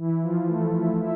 うん。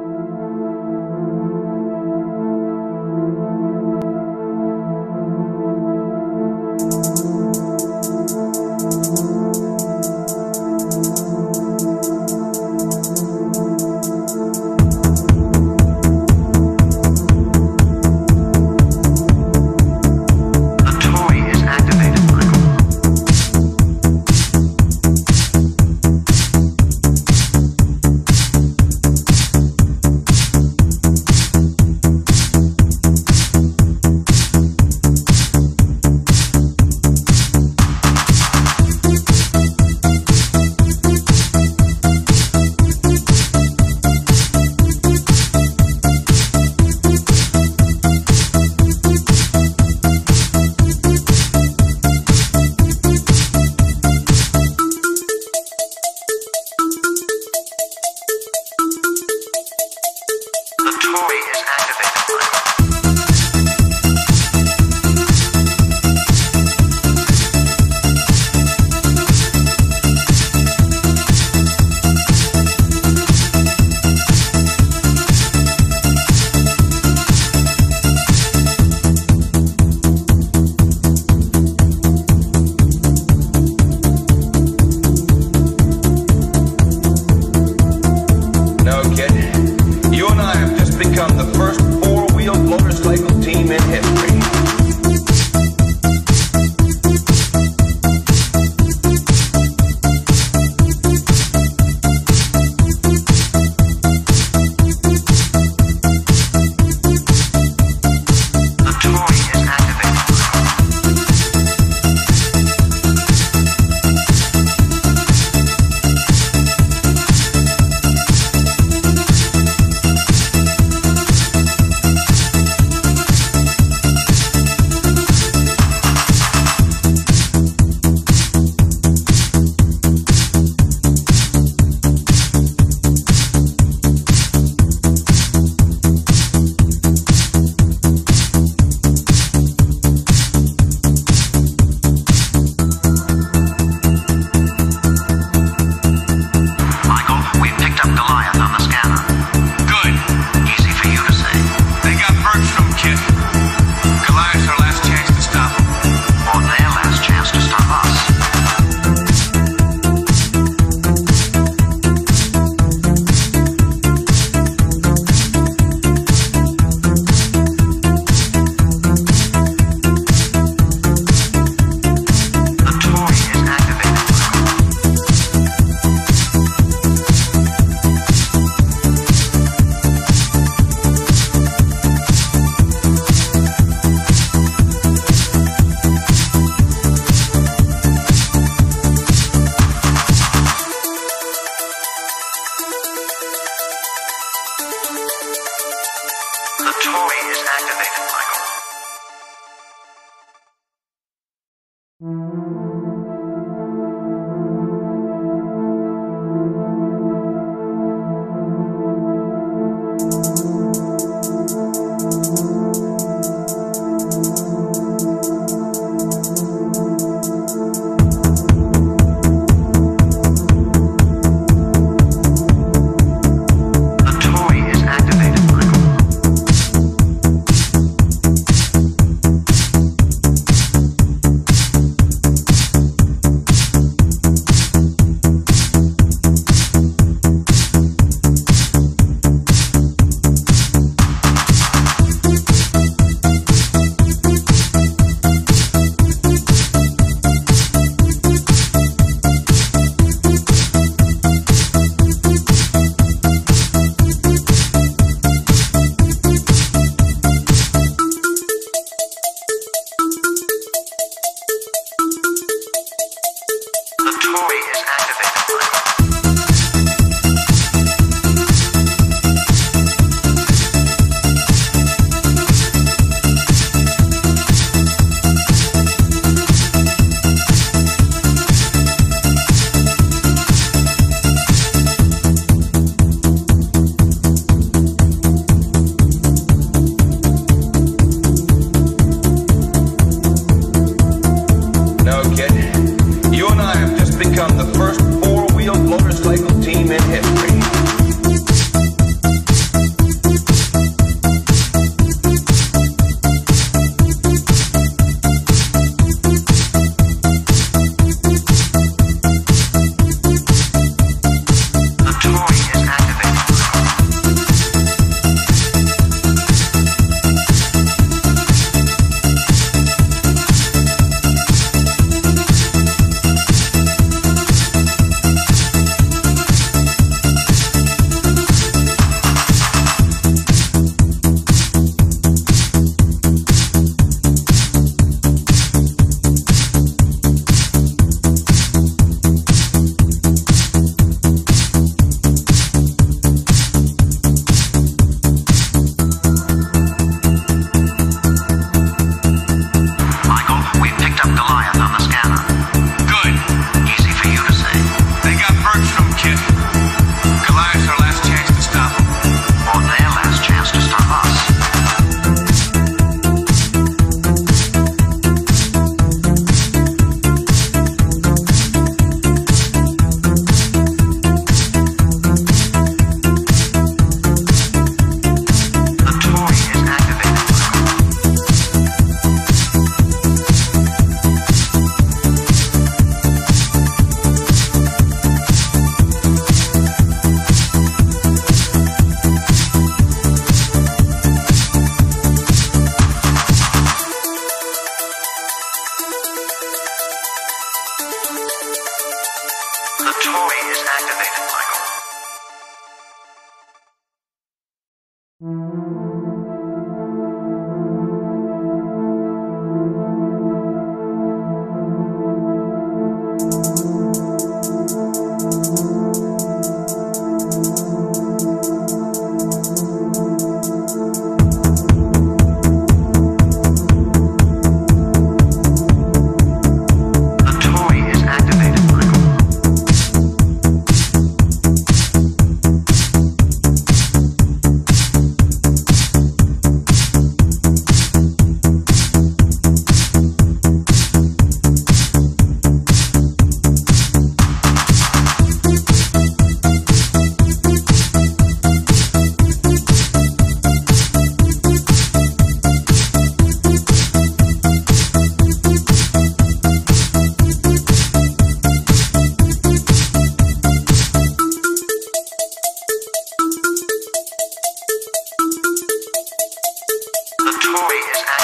The toy is activated, Michael. Toy is